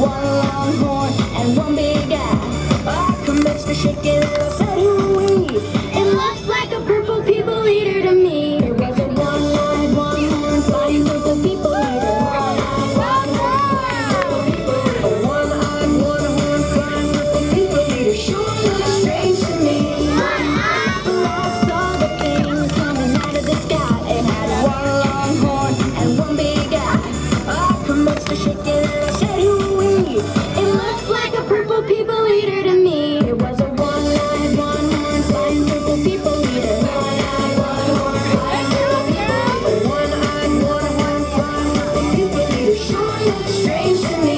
one long horn and one big eye. Commenced to shake it, I said, It and I said. It looks like a purple people eater to me. It was a one-eyed, one-eyed, purple people eater. One-eyed, one-eyed, purple people eater. Sure looks strange to me.